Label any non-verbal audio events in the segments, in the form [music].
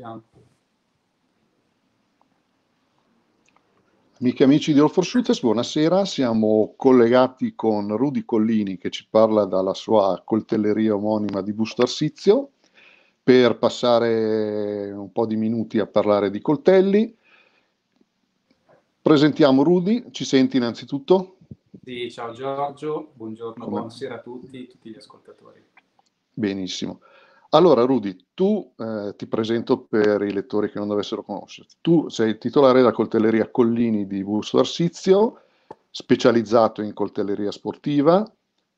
siamo. Amiche e amici di All for Shooters, buonasera. Siamo collegati con Rudy Collini che ci parla dalla sua coltelleria omonima di Busto Arsizio per passare un po' di minuti a parlare di coltelli. Presentiamo Rudy, ci senti innanzitutto? Sì, ciao Giorgio, buongiorno, Come? buonasera a tutti, tutti gli ascoltatori. Benissimo. Allora, Rudy, tu eh, ti presento per i lettori che non dovessero conoscerti. Tu sei titolare della coltelleria Collini di Busto Arsizio, specializzato in coltelleria sportiva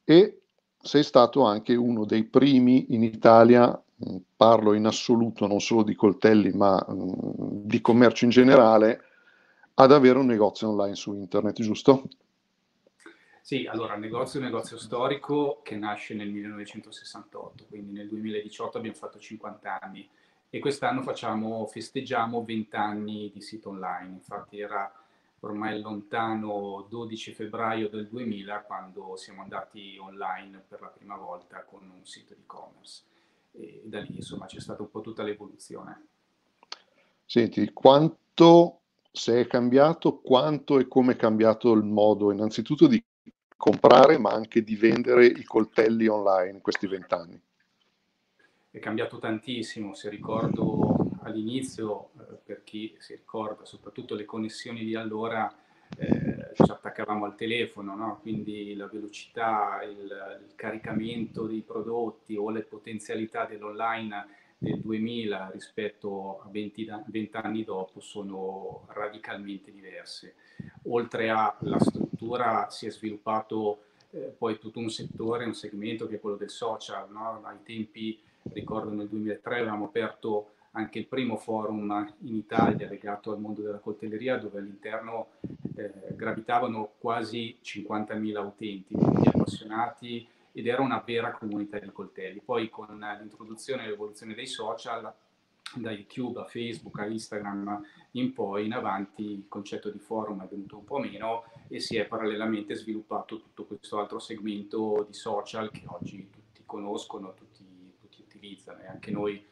e sei stato anche uno dei primi in Italia, mh, parlo in assoluto non solo di coltelli, ma mh, di commercio in generale, ad avere un negozio online su internet, giusto? Sì, allora il negozio è un negozio storico che nasce nel 1968, quindi nel 2018 abbiamo fatto 50 anni e quest'anno facciamo, festeggiamo 20 anni di sito online. Infatti era ormai lontano 12 febbraio del 2000 quando siamo andati online per la prima volta con un sito di e-commerce e da lì insomma c'è stata un po' tutta l'evoluzione. Senti, quanto se è cambiato, quanto e come è cambiato il modo innanzitutto di comprare ma anche di vendere i coltelli online in questi vent'anni? È cambiato tantissimo, se ricordo all'inizio, eh, per chi si ricorda, soprattutto le connessioni di allora, eh, ci attaccavamo al telefono, no? quindi la velocità, il, il, caricamento dei prodotti o le potenzialità dell'online del 2000 rispetto a 20, 20 anni dopo sono radicalmente diverse. Oltre alla struttura si è sviluppato eh, poi tutto un settore, un segmento che è quello del social. No? Ai tempi, ricordo nel 2003, avevamo aperto anche il primo forum in Italia legato al mondo della coltelleria dove all'interno eh, gravitavano quasi 50.000 utenti, appassionati ed era una vera comunità di coltelli. Poi con l'introduzione e l'evoluzione dei social da YouTube a Facebook a Instagram in poi in avanti il concetto di forum è venuto un po' meno e si è parallelamente sviluppato tutto questo altro segmento di social che oggi tutti conoscono, tutti, tutti utilizzano e anche noi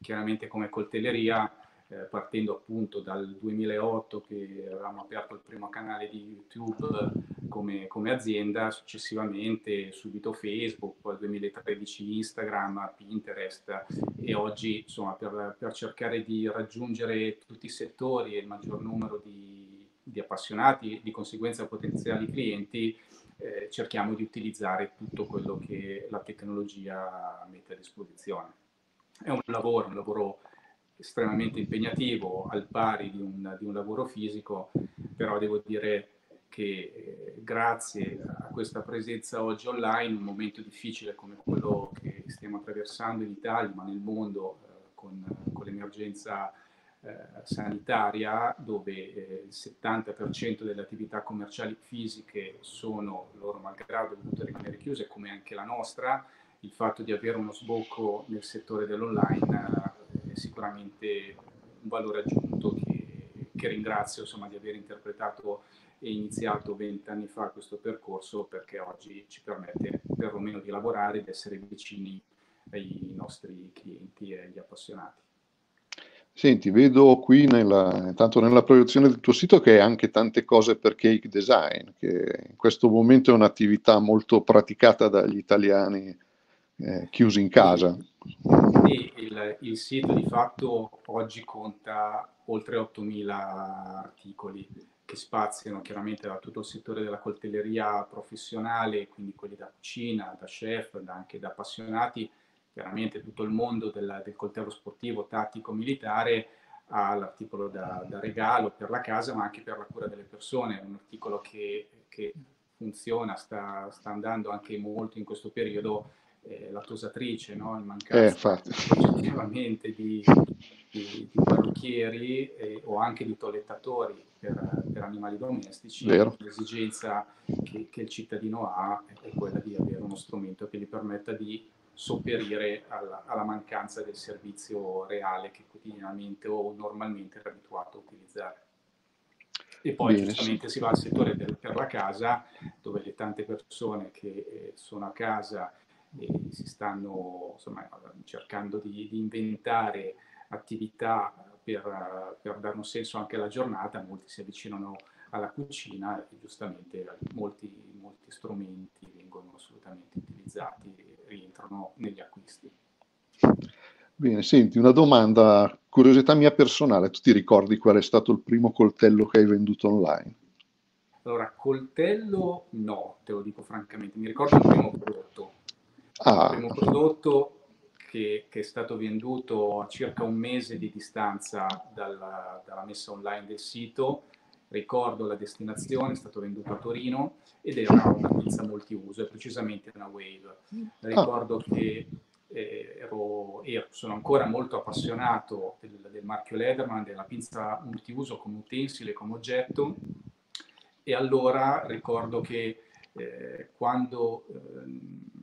chiaramente come coltelleria eh, partendo appunto dal 2008 che avevamo aperto il primo canale di YouTube come, come azienda, successivamente subito Facebook, poi 2013 Instagram, Pinterest e oggi insomma per, per cercare di raggiungere tutti i settori e il maggior numero di, di appassionati, di conseguenza potenziali clienti, eh, cerchiamo di utilizzare tutto quello che la tecnologia mette a disposizione. È un lavoro, un lavoro estremamente impegnativo, al pari di un, di un lavoro fisico, però devo dire che eh, grazie a questa presenza oggi online, in un momento difficile come quello che stiamo attraversando in Italia, ma nel mondo eh, con, con l'emergenza eh, sanitaria, dove eh, il 70% delle attività commerciali fisiche sono, loro malgrado, dovute rimanere chiuse, come anche la nostra, il fatto di avere uno sbocco nel settore dell'online sicuramente un valore aggiunto che, che ringrazio insomma, di aver interpretato e iniziato vent'anni fa questo percorso perché oggi ci permette perlomeno di lavorare, di essere vicini ai nostri clienti e agli appassionati. Senti, vedo qui nella, tanto nella proiezione del tuo sito che hai anche tante cose per cake design, che in questo momento è un'attività molto praticata dagli italiani eh, chiusi in casa. Sì, il, il, sito di fatto oggi conta oltre 8.000 articoli che spaziano chiaramente da tutto il settore della coltelleria professionale, quindi quelli da cucina, da chef, da, anche da appassionati, chiaramente tutto il mondo del, del coltello sportivo, tattico, militare, all'articolo da, da, regalo per la casa, ma anche per la cura delle persone, un articolo che, che funziona, sta, sta andando anche molto in questo periodo eh, la tosatrice, no? in mancanza eh, effettivamente di, di, di parrucchieri eh, o anche di toilettatori per, per animali domestici, Vero. l'esigenza che, che, il cittadino ha è quella di avere uno strumento che gli permetta di sopperire alla, alla mancanza del servizio reale che quotidianamente o normalmente è abituato a utilizzare. E poi Bene, giustamente si va al settore del, per la casa, dove le tante persone che eh, sono a casa e si stanno insomma, cercando di, di inventare attività per, per, dare un senso anche alla giornata, molti si avvicinano alla cucina e giustamente molti, molti strumenti vengono assolutamente utilizzati e rientrano negli acquisti. Bene, senti, una domanda, curiosità mia personale, tu ti ricordi qual è stato il primo coltello che hai venduto online? Allora, coltello no, te lo dico francamente, mi ricordo il primo prodotto. Ah. Il primo prodotto che, che, è stato venduto a circa un mese di distanza dalla, dalla messa online del sito, ricordo la destinazione, è stato venduto a Torino ed era una pizza multiuso, e precisamente una Wave. Ricordo ah. che eh, ero, ero, sono ancora molto appassionato del, del, marchio Lederman, della pinza multiuso come utensile, come oggetto, e allora ricordo che eh, quando eh,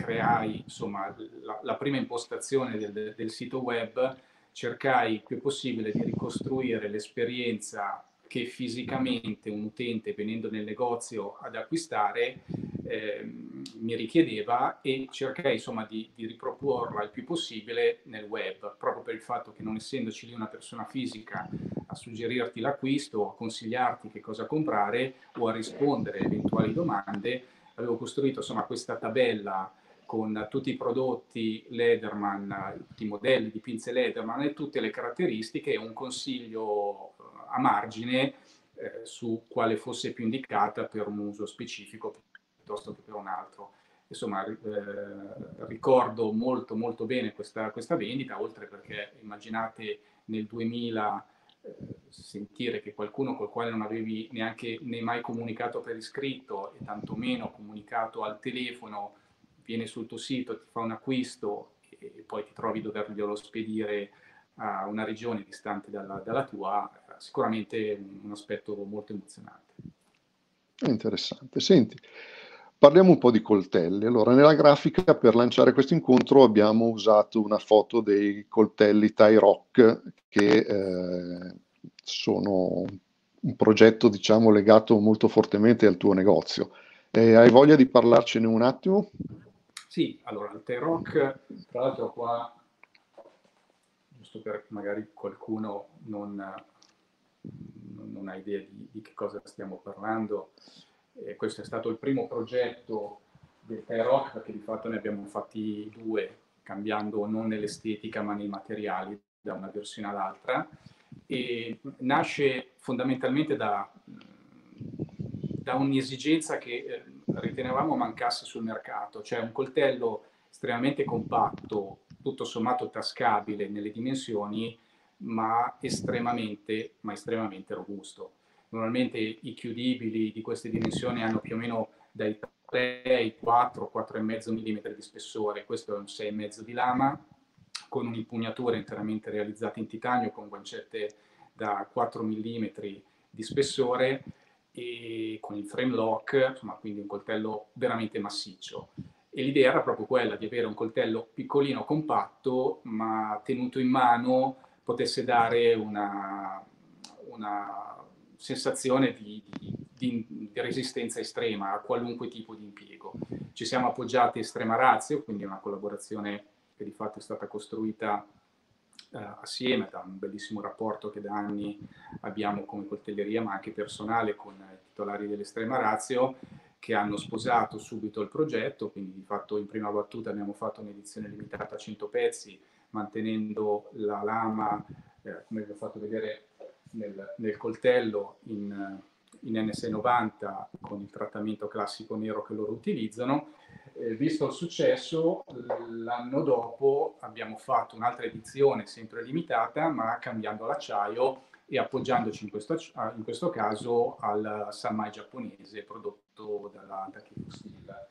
creai insomma, la, la, prima impostazione del, del sito web, cercai il più possibile di ricostruire l'esperienza che fisicamente un utente venendo nel negozio ad acquistare eh, mi richiedeva e cercai insomma di, di, riproporla il più possibile nel web, proprio per il fatto che non essendoci lì una persona fisica a suggerirti l'acquisto, a consigliarti che cosa comprare o a rispondere a eventuali domande, avevo costruito insomma questa tabella con tutti i prodotti Lederman, tutti i modelli di pinze Lederman e tutte le caratteristiche e un consiglio a margine eh, su quale fosse più indicata per un uso specifico piuttosto che per un altro. Insomma, eh, ricordo molto molto bene questa, questa, vendita, oltre perché immaginate nel 2000 eh, sentire che qualcuno col quale non avevi neanche né mai comunicato per iscritto e tantomeno comunicato al telefono viene sul tuo sito, ti fa un acquisto e poi ti trovi doverglielo spedire a una regione distante dalla, dalla tua, sicuramente un, un aspetto molto emozionante. Interessante. Senti, Parliamo un po' di coltelli. Allora, nella grafica per lanciare questo incontro abbiamo usato una foto dei coltelli Thai Rock che eh, sono un progetto, diciamo, legato molto fortemente al tuo negozio. Eh, hai voglia di parlarcene un attimo? Sì, allora, il Thai Rock, tra l'altro qua, giusto per magari qualcuno non, non ha idea di, di, che cosa stiamo parlando, eh, questo è stato il primo progetto del Thai Rock, perché di fatto ne abbiamo fatti due, cambiando non nell'estetica ma nei materiali, da una versione all'altra. E nasce fondamentalmente da, da un'esigenza che eh, ritenevamo mancasse sul mercato, cioè un coltello estremamente compatto, tutto sommato tascabile nelle dimensioni, ma estremamente, ma estremamente robusto. Normalmente i chiudibili di queste dimensioni hanno più o meno dai 3 ai 4, 4,5 mm di spessore, questo è un 6,5 di lama, con un'impugnatura interamente realizzata in titanio con guancette da 4 mm di spessore e con il frame lock, insomma, quindi un coltello veramente massiccio. E l'idea era proprio quella di avere un coltello piccolino, compatto, ma tenuto in mano potesse dare una, una sensazione di, di, di, resistenza estrema a qualunque tipo di impiego. Ci siamo appoggiati a Estrema Razio, quindi una collaborazione che di fatto è stata costruita assieme da un bellissimo rapporto che da anni abbiamo come coltelleria, ma anche personale con i titolari dell'Estrema Razio, che hanno sposato subito il progetto, quindi di fatto in prima battuta abbiamo fatto un'edizione limitata a 100 pezzi, mantenendo la lama, eh, come vi ho fatto vedere nel, nel coltello in, in NS90 con il trattamento classico nero che loro utilizzano. Eh, visto il successo, l'anno dopo abbiamo fatto un'altra edizione sempre limitata, ma cambiando l'acciaio e appoggiandoci in questo, in questo caso al Sanmai giapponese prodotto dalla Takefu Steel.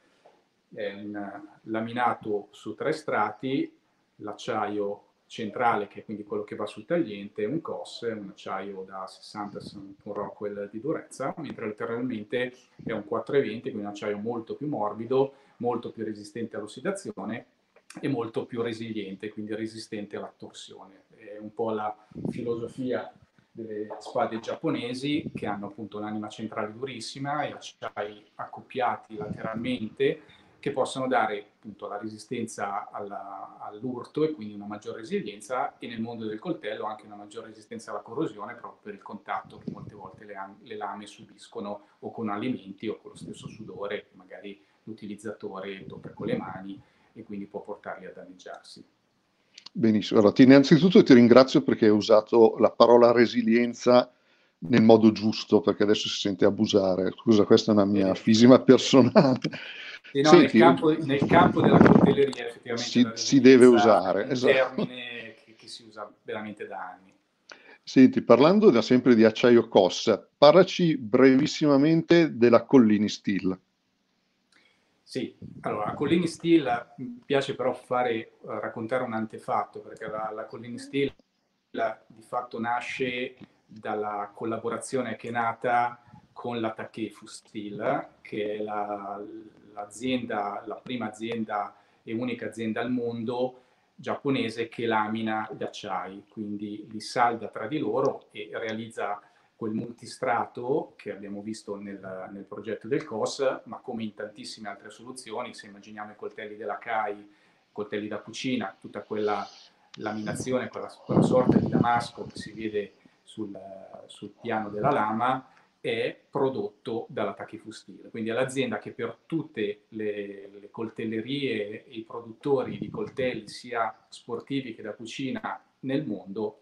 È un laminato su tre strati, l'acciaio centrale, che è quindi quello che va sul tagliente, un COS, un acciaio da 60 un Rockwell di durezza, mentre lateralmente è un 420, quindi un acciaio molto più morbido, molto più resistente all'ossidazione e molto più resiliente, quindi resistente alla torsione. È un po' la filosofia delle spade giapponesi che hanno appunto un'anima centrale durissima e acciai accoppiati lateralmente che possono dare appunto la resistenza alla, all'urto e quindi una maggior resilienza e nel mondo del coltello anche una maggior resistenza alla corrosione proprio per il contatto che molte volte le, le lame subiscono o con alimenti o con lo stesso sudore che magari l'utilizzatore tocca con le mani e quindi può portarli a danneggiarsi. Benissimo, allora innanzitutto ti ringrazio perché hai usato la parola resilienza nel modo giusto, perché adesso si sente abusare. Scusa, questa è una mia fisima personale. Sì, no, Senti, nel, campo, nel, campo, della coltelleria effettivamente si, si deve usare, è un esatto. termine che, che, si usa veramente da anni. Senti, parlando da sempre di acciaio COS, parlaci brevissimamente della Collini Steel. Sì, allora la Collini Steel mi piace però fare, uh, raccontare un antefatto, perché la, la Collini Steel la, di fatto nasce dalla collaborazione che è nata con la Takefu Steel, che è la, l'azienda, la prima azienda e unica azienda al mondo giapponese che lamina gli acciai, quindi li salda tra di loro e realizza quel multistrato che abbiamo visto nel, nel, progetto del COS, ma come in tantissime altre soluzioni, se immaginiamo i coltelli della CAI, coltelli da cucina, tutta quella laminazione, quella, quella sorta di damasco che si vede sul, sul piano della lama, è prodotto dalla Takifu Steel, quindi è l'azienda che per tutte le, le, coltellerie e i produttori di coltelli sia sportivi che da cucina nel mondo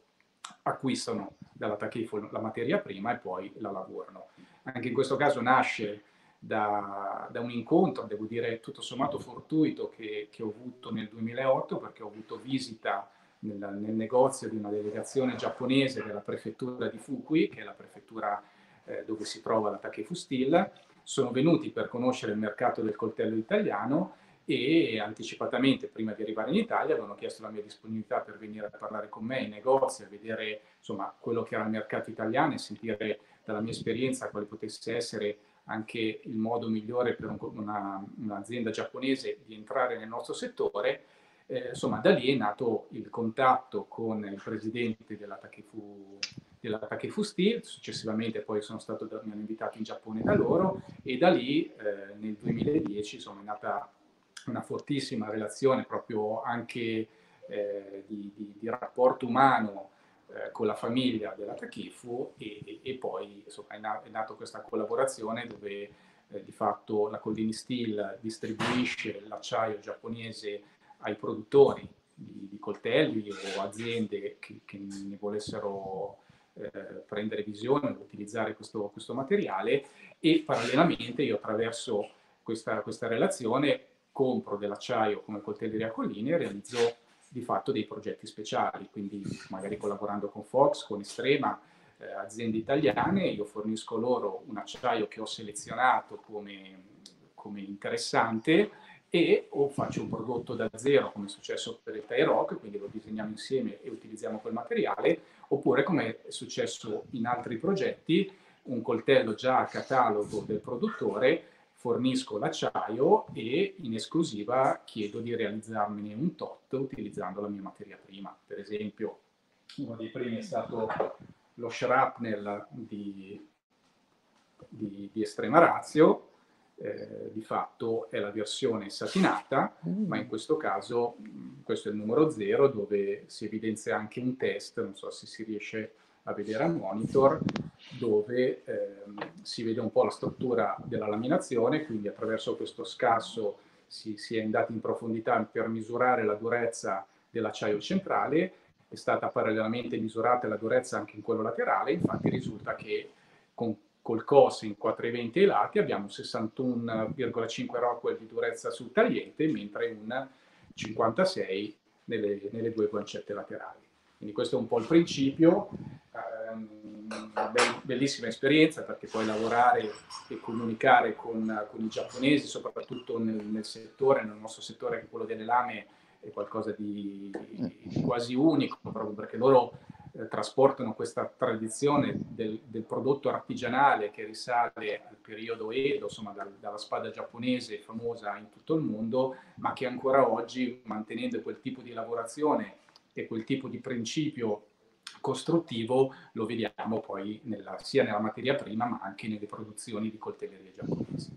acquistano dalla Takifu la materia prima e poi la lavorano. Anche in questo caso nasce da, da un incontro, devo dire tutto sommato fortuito, che, che, ho avuto nel 2008 perché ho avuto visita nel, nel negozio di una delegazione giapponese della prefettura di Fukui, che è la prefettura eh, dove si trova la Takefu Steel, sono venuti per conoscere il mercato del coltello italiano e anticipatamente, prima di arrivare in Italia, avevano chiesto la mia disponibilità per venire a parlare con me in negozi, a vedere insomma, quello che era il mercato italiano e sentire dalla mia esperienza quale potesse essere anche il modo migliore per un, una, un'azienda giapponese di entrare nel nostro settore. Eh, insomma, da lì è nato il contatto con il presidente della Takefu della Takefu Steel, successivamente poi sono stato, mi hanno invitato in Giappone da loro e da lì eh, nel 2010 insomma, è nata una fortissima relazione proprio anche eh, di, di, di, rapporto umano eh, con la famiglia della Takefu e, e, e poi insomma, è, na- è nata questa collaborazione dove eh, di fatto la Collini Steel distribuisce l'acciaio giapponese ai produttori di, di coltelli o aziende che, che ne volessero eh, prendere visione, utilizzare questo, questo, materiale e parallelamente io attraverso questa, questa relazione compro dell'acciaio come coltelleria Collini e realizzo di fatto dei progetti speciali, quindi magari collaborando con Fox, con Estrema, eh, aziende italiane, io fornisco loro un acciaio che ho selezionato come, come interessante e o faccio un prodotto da zero come è successo per il Tie Rock, quindi lo disegniamo insieme e utilizziamo quel materiale, oppure come è successo in altri progetti, un coltello già a catalogo del produttore, fornisco l'acciaio e in esclusiva chiedo di realizzarmene un tot utilizzando la mia materia prima. Per esempio, uno dei primi è stato lo shrapnel di, di, di estrema razio, eh, di fatto è la versione satinata, ma in questo caso questo è il numero 0 dove si evidenzia anche un test, non so se si riesce a vedere al monitor, dove eh, si vede un po' la struttura della laminazione, quindi attraverso questo scasso si, si è andati in profondità per misurare la durezza dell'acciaio centrale, è stata parallelamente misurata la durezza anche in quello laterale, infatti risulta che con col COS in 420 ai lati abbiamo 61,5 Rockwell di durezza sul tagliente, mentre un 56 nelle, nelle due guancette laterali. Quindi questo è un po' il principio, una ehm, bellissima esperienza perché puoi lavorare e comunicare con, con i giapponesi, soprattutto nel, nel, settore, nel nostro settore quello delle lame, è qualcosa di, di quasi unico, proprio perché loro eh, trasportano questa tradizione del, del, prodotto artigianale che risale al periodo Edo, insomma dal, dalla spada giapponese famosa in tutto il mondo, ma che ancora oggi, mantenendo quel tipo di lavorazione e quel tipo di principio costruttivo, lo vediamo poi nella, sia nella materia prima ma anche nelle produzioni di coltellerie giapponesi.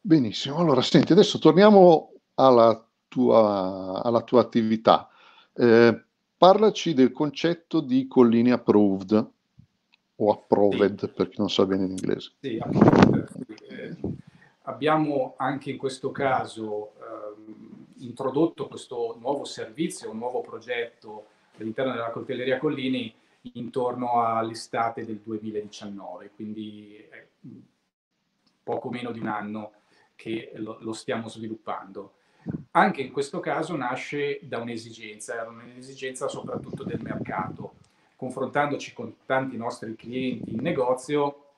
Benissimo, allora senti, adesso torniamo alla tua, alla tua attività. Eh, parlaci del concetto di collini approved o approved sì. per chi non sa bene in inglese. Sì, eh, abbiamo anche in questo caso introdotto questo nuovo servizio, un nuovo progetto all'interno della coltelleria Collini intorno all'estate del 2019, quindi poco meno di un anno che lo, lo stiamo sviluppando. Anche in questo caso nasce da un'esigenza, era un'esigenza soprattutto del mercato. Confrontandoci con tanti nostri clienti in negozio,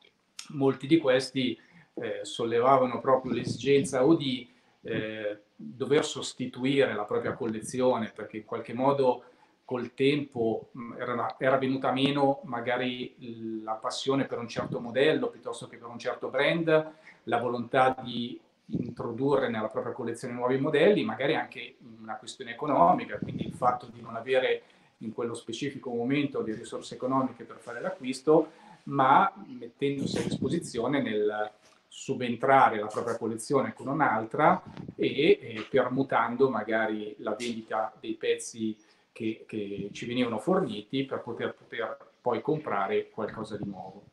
molti di questi eh, sollevavano proprio l'esigenza o di eh, dover sostituire la propria collezione perché in qualche modo col tempo era, era, venuta meno magari la passione per un certo modello piuttosto che per un certo brand, la volontà di introdurre nella propria collezione nuovi modelli, magari anche una questione economica, quindi il fatto di non avere in quello specifico momento le risorse economiche per fare l'acquisto, ma mettendosi a disposizione nel subentrare la propria collezione con un'altra e, e permutando magari la vendita dei pezzi che, che ci venivano forniti per poter, poter poi comprare qualcosa di nuovo.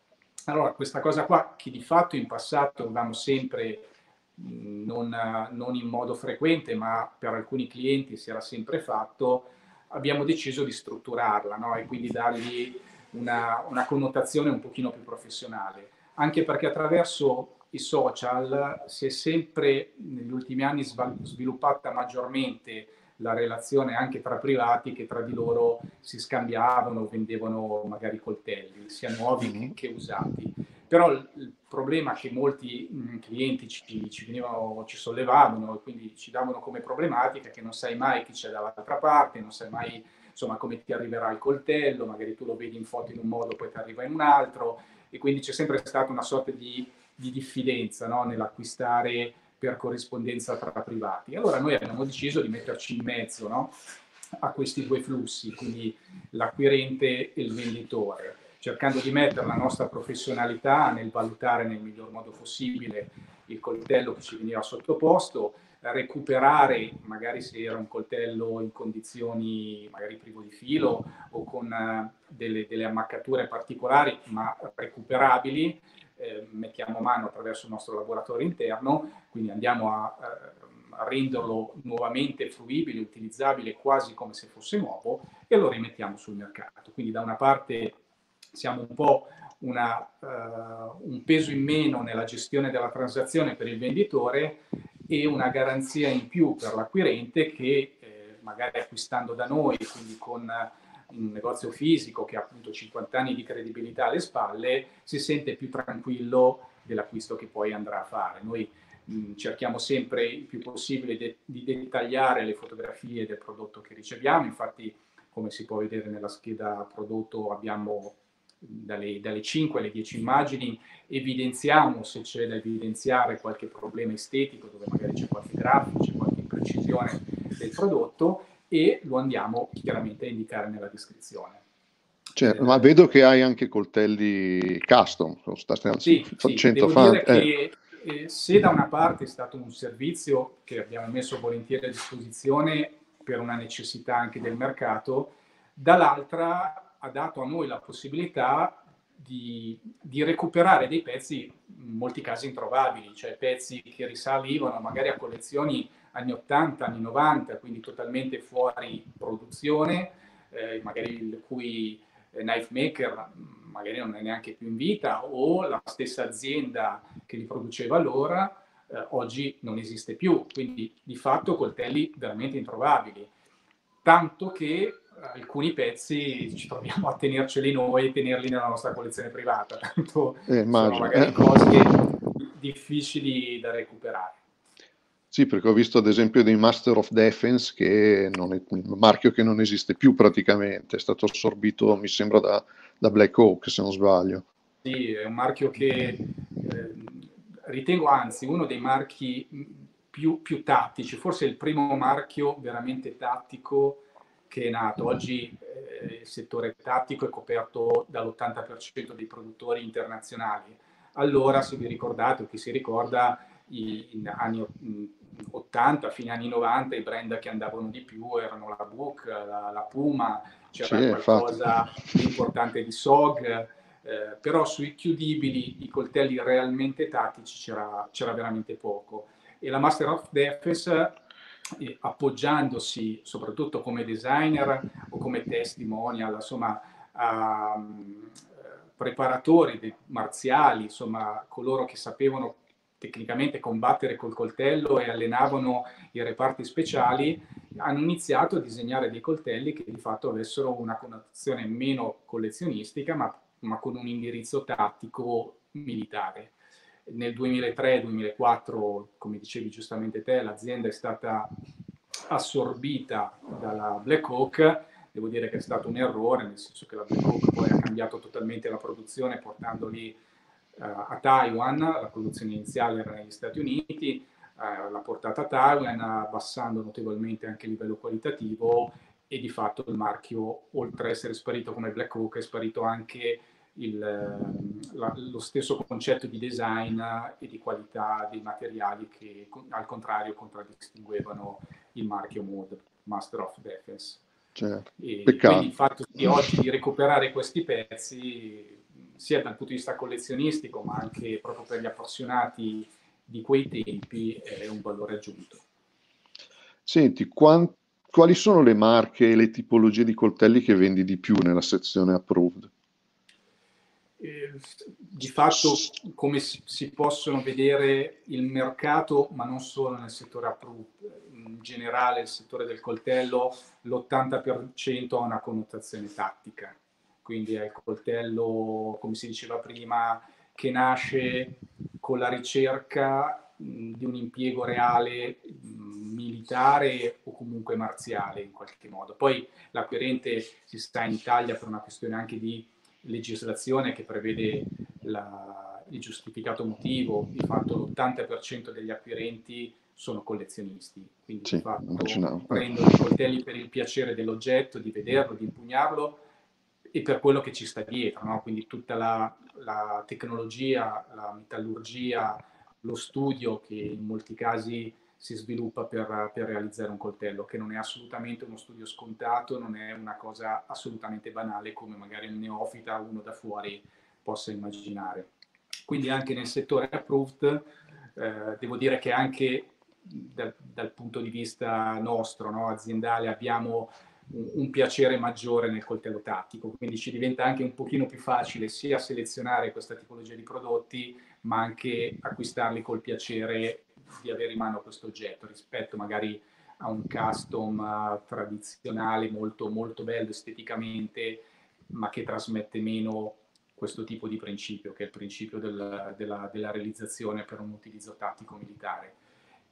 Allora, questa cosa qua che di fatto in passato avevamo sempre non, non, in modo frequente, ma per alcuni clienti si era sempre fatto, abbiamo deciso di strutturarla no? e quindi dargli una, una, connotazione un pochino più professionale, anche perché attraverso i social si è sempre negli ultimi anni sviluppata maggiormente la relazione anche tra privati che tra di loro si scambiavano, vendevano magari coltelli, sia nuovi che, che usati. Però il problema che molti mh, clienti ci, ci, venivano, ci sollevavano e quindi ci davano come problematica è che non sai mai chi c'è dall'altra parte, non sai mai insomma, come ti arriverà il coltello, magari tu lo vedi in foto in un modo, poi ti arriva in un altro e quindi c'è sempre stata una sorta di, di diffidenza no? nell'acquistare per corrispondenza tra privati. Allora noi abbiamo deciso di metterci in mezzo no? a questi due flussi, quindi l'acquirente e il venditore cercando di mettere la nostra professionalità nel valutare nel miglior modo possibile il coltello che ci veniva sottoposto, recuperare magari se era un coltello in condizioni magari privo di filo o con uh, delle, delle, ammaccature particolari ma recuperabili, eh, mettiamo mano attraverso il nostro laboratorio interno, quindi andiamo a, a renderlo nuovamente fruibile, utilizzabile quasi come se fosse nuovo e lo rimettiamo sul mercato. Quindi da una parte siamo un po' una, uh, un peso in meno nella gestione della transazione per il venditore e una garanzia in più per l'acquirente che eh, magari acquistando da noi, quindi con un negozio fisico che ha appunto 50 anni di credibilità alle spalle, si sente più tranquillo dell'acquisto che poi andrà a fare. Noi mh, cerchiamo sempre il più possibile de- di dettagliare le fotografie del prodotto che riceviamo, infatti come si può vedere nella scheda prodotto abbiamo dalle, dalle 5 alle 10 immagini evidenziamo se c'è da evidenziare qualche problema estetico dove magari c'è qualche grafico, c'è qualche imprecisione del prodotto e lo andiamo chiaramente a indicare nella descrizione. Cioè, eh, ma vedo che hai anche coltelli custom, stai sì, sì, fare. Eh. eh, se da una parte è stato un servizio che abbiamo messo volentieri a disposizione per una necessità anche del mercato, dall'altra ha dato a noi la possibilità di, di, recuperare dei pezzi in molti casi introvabili, cioè pezzi che risalivano magari a collezioni anni 80, anni 90, quindi totalmente fuori produzione, eh, magari il cui eh, knife maker magari non è neanche più in vita o la stessa azienda che li produceva allora eh, oggi non esiste più, quindi di fatto coltelli veramente introvabili, tanto che alcuni pezzi ci troviamo a tenerceli noi e tenerli nella nostra collezione privata, tanto eh, sono magari cose difficili da recuperare. Sì, perché ho visto ad esempio dei Master of Defense che non è un marchio che non esiste più praticamente, è stato assorbito, mi sembra, da, da Black Oak, se non sbaglio. Sì, è un marchio che eh, ritengo anzi uno dei marchi più, più tattici, forse il primo marchio veramente tattico che è nato. Oggi eh, il settore tattico è coperto dall'80% dei produttori internazionali. Allora, se vi ricordate o chi si ricorda, in anni 80, fine anni 90, i brand che andavano di più erano la Book, la, la Puma, c'era sì, qualcosa di importante di SOG, eh, però sui chiudibili, i coltelli realmente tattici c'era, c'era veramente poco. E la Master of Defense, eh, appoggiandosi soprattutto come designer o come testimonial, insomma, a um, preparatori marziali, insomma, coloro che sapevano tecnicamente combattere col coltello e allenavano i reparti speciali, hanno iniziato a disegnare dei coltelli che di fatto avessero una connotazione meno collezionistica, ma, ma con un indirizzo tattico militare. Nel 2003-2004, come dicevi giustamente te, l'azienda è stata assorbita dalla Black Hawk. Devo dire che è stato un errore, nel senso che la Black Hawk poi ha cambiato totalmente la produzione portandoli a Taiwan, la produzione iniziale era negli Stati Uniti, uh, l'ha portata a Taiwan abbassando notevolmente anche il livello qualitativo e di fatto il marchio, oltre ad essere sparito come Black Hawk, è sparito anche il, la, lo stesso concetto di design e di qualità dei materiali che al contrario contraddistinguevano il marchio Mod, Master of Defense. Certo. E quindi il fatto di oggi di recuperare questi pezzi sia dal punto di vista collezionistico ma anche proprio per gli appassionati di quei tempi è un valore aggiunto. Senti, quant- quali sono le marche e le tipologie di coltelli che vendi di più nella sezione approved? Eh, di fatto, come si, si, possono vedere, il mercato, ma non solo nel settore approved, in generale il settore del coltello, l'80% ha una connotazione tattica quindi è il coltello, come si diceva prima, che nasce con la ricerca mh, di un impiego reale mh, militare o comunque marziale in qualche modo. Poi l'acquirente si sta in Italia per una questione anche di legislazione che prevede la, il giustificato motivo, di fatto l'80% degli acquirenti sono collezionisti, quindi sì, di fatto prendono i coltelli per il piacere dell'oggetto, di vederlo, di impugnarlo e per quello che ci sta dietro, no? quindi tutta la, la, tecnologia, la metallurgia, lo studio che in molti casi si sviluppa per, per, realizzare un coltello, che non è assolutamente uno studio scontato, non è una cosa assolutamente banale come magari il neofita uno da fuori possa immaginare. Quindi anche nel settore approved, eh, devo dire che anche dal, dal punto di vista nostro, no, aziendale, abbiamo un piacere maggiore nel coltello tattico, quindi ci diventa anche un pochino più facile sia selezionare questa tipologia di prodotti, ma anche acquistarli col piacere di avere in mano questo oggetto rispetto magari a un custom uh, tradizionale molto, molto bello esteticamente, ma che trasmette meno questo tipo di principio, che è il principio del, della, della realizzazione per un utilizzo tattico militare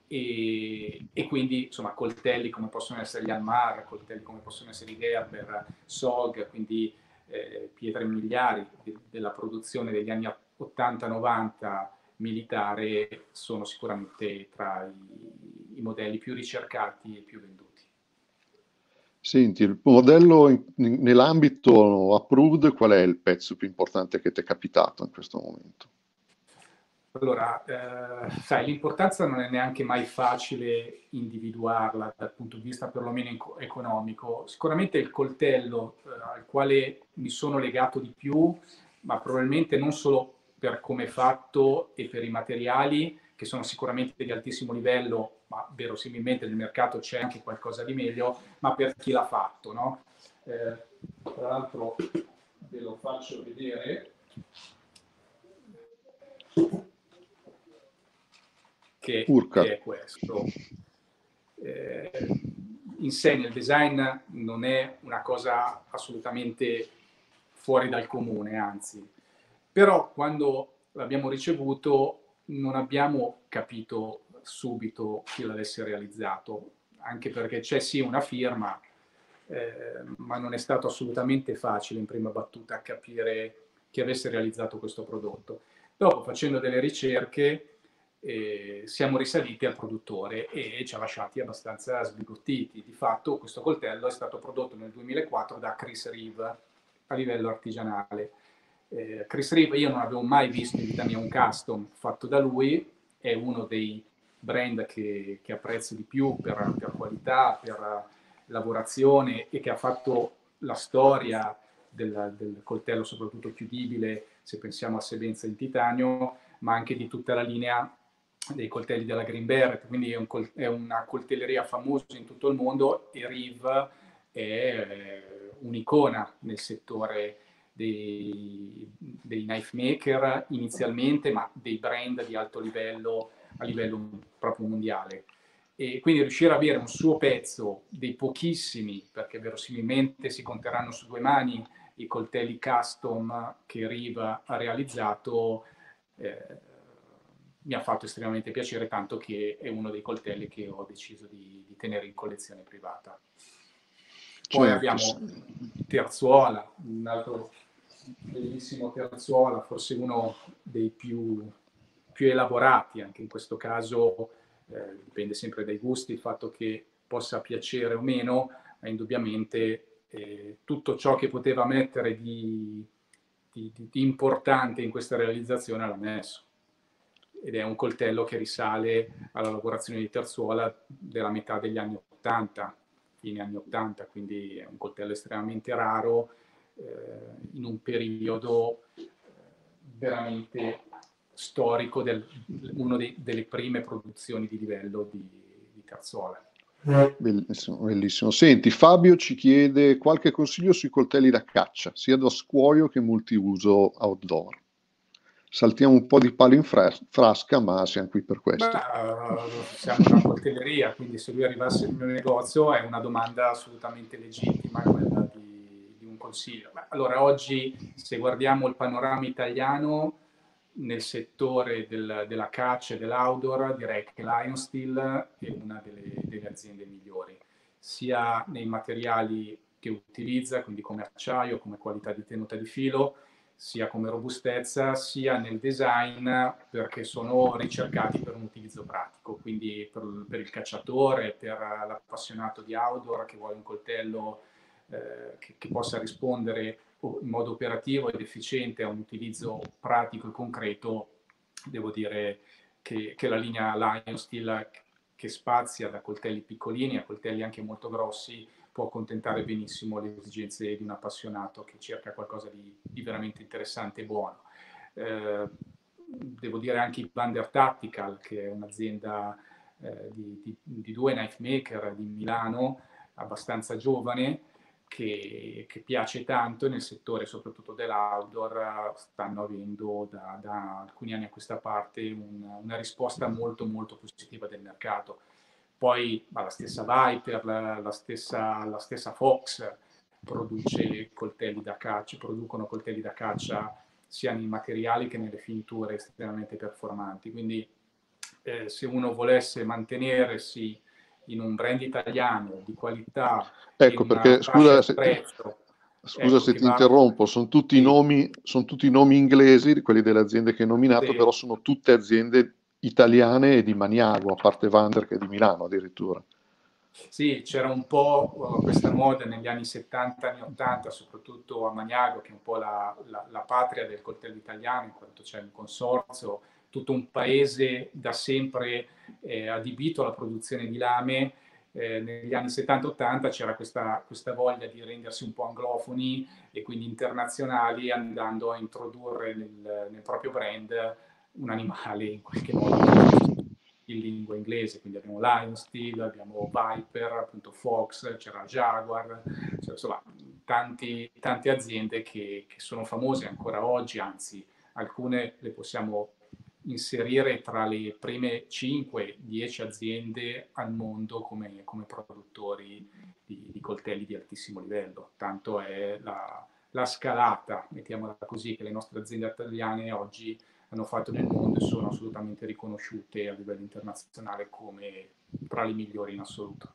e, e, quindi insomma coltelli come possono essere gli Almar, coltelli come possono essere i Gerber, SOG, quindi eh, pietre miliari de, della produzione degli anni 80-90 militare sono sicuramente tra i, i, modelli più ricercati e più venduti. Senti, il modello in, nell'ambito approved, qual è il pezzo più importante che ti è capitato in questo momento? Allora, eh, sai, l'importanza non è neanche mai facile individuarla dal punto di vista perlomeno economico. Sicuramente il coltello eh, al quale mi sono legato di più, ma probabilmente non solo per come è fatto e per i materiali, che sono sicuramente di altissimo livello, ma verosimilmente nel mercato c'è anche qualcosa di meglio, ma per chi l'ha fatto, no? Eh, tra l'altro ve lo faccio vedere che, che è questo. Eh, in sé nel design non è una cosa assolutamente fuori dal comune, anzi. Però quando l'abbiamo ricevuto non abbiamo capito subito chi l'avesse realizzato, anche perché c'è sì una firma, eh, ma non è stato assolutamente facile in prima battuta capire chi avesse realizzato questo prodotto. Dopo, facendo delle ricerche, eh, siamo risaliti al produttore e ci ha lasciati abbastanza sbigottiti. Di fatto questo coltello è stato prodotto nel 2004 da Chris Reeve a livello artigianale. Eh, Chris Reeve io non avevo mai visto in vita mia un custom fatto da lui è uno dei brand che, che apprezzo di più per, per, qualità, per lavorazione e che ha fatto la storia del, del coltello soprattutto chiudibile, se pensiamo a Sebenza in titanio, ma anche di tutta la linea dei coltelli della Green Beret, quindi è, un è, una coltelleria famosa in tutto il mondo e Riv è eh, un'icona nel settore dei, dei, knife maker inizialmente, ma dei brand di alto livello a livello proprio mondiale. E quindi riuscire ad avere un suo pezzo dei pochissimi, perché verosimilmente si conteranno su due mani i coltelli custom che Riva ha realizzato, eh, mi ha fatto estremamente piacere, tanto che è uno dei coltelli che ho deciso di, di tenere in collezione privata. Poi certo. abbiamo Terzuola, un altro bellissimo Terzuola, forse uno dei più, più elaborati, anche in questo caso eh, dipende sempre dai gusti, il fatto che possa piacere o meno, ma indubbiamente eh, tutto ciò che poteva mettere di, di, di, importante in questa realizzazione l'ha messo. Ed è un coltello che risale alla lavorazione di terzuola della metà degli anni 80, fine anni 80, quindi è un coltello estremamente raro eh, in un periodo eh, veramente storico, del, una delle prime produzioni di livello di, di terzuola. Bellissimo, bellissimo. Senti, Fabio ci chiede qualche consiglio sui coltelli da caccia, sia da scuoio che multiuso outdoor. Saltiamo un po' di palo in frasca, ma siamo qui per questo. Beh, uh, siamo una coltelleria, quindi se lui arrivasse nel mio negozio è una domanda assolutamente legittima quella di, di un consiglio. Beh, allora, oggi se guardiamo il panorama italiano, nel settore del, della caccia e dell'outdoor direi che Lion Steel è una delle, delle, aziende migliori, sia nei materiali che utilizza, quindi come acciaio, come qualità di tenuta di filo, sia come robustezza, sia nel design perché sono ricercati per un utilizzo pratico, quindi per, per il cacciatore, per l'appassionato di outdoor che vuole un coltello eh, che, che possa rispondere in modo operativo ed efficiente a un utilizzo pratico e concreto, devo dire che, che la linea Lion Steel che spazia da coltelli piccolini a coltelli anche molto grossi può accontentare benissimo le esigenze di un appassionato che cerca qualcosa di, di veramente interessante e buono. Eh, devo dire anche il Vander Tactical, che è un'azienda eh, di, di, di, due knife maker di Milano, abbastanza giovane, che, che, piace tanto nel settore soprattutto dell'outdoor stanno avendo da, da, alcuni anni a questa parte un, una risposta molto molto positiva del mercato. Poi la stessa Viper, la, la, stessa, la stessa Fox produce coltelli da caccia, producono coltelli da caccia sia nei materiali che nelle finiture estremamente performanti. Quindi eh, se uno volesse mantenersi in un brand italiano di qualità. Ecco perché scusa se, prezzo, scusa ecco, se ti va... interrompo, sono tutti, nomi, sono tutti nomi inglesi, quelli delle aziende che hai nominato, sì. però sono tutte aziende italiane e di Maniago, a parte Vander che è di Milano addirittura. Sì, c'era un po' uh, questa moda negli anni 70, anni 80, soprattutto a Maniago, che è un po' la, la, la patria del coltello italiano, in quanto c'è un consorzio tutto un paese da sempre eh, adibito alla produzione di lame. Eh, negli anni 70-80 c'era questa, questa, voglia di rendersi un po' anglofoni e quindi internazionali andando a introdurre nel, nel proprio brand un animale in qualche modo [laughs] in lingua inglese, quindi abbiamo Lion Steel, abbiamo Viper, appunto Fox, c'era Jaguar, cioè, insomma tanti, tante aziende che, che sono famose ancora oggi, anzi alcune le possiamo inserire tra le prime 5-10 aziende al mondo come, come produttori di, di, coltelli di altissimo livello. Tanto è la, la, scalata, mettiamola così, che le nostre aziende italiane oggi hanno fatto nel mondo e sono assolutamente riconosciute a livello internazionale come tra le migliori in assoluto.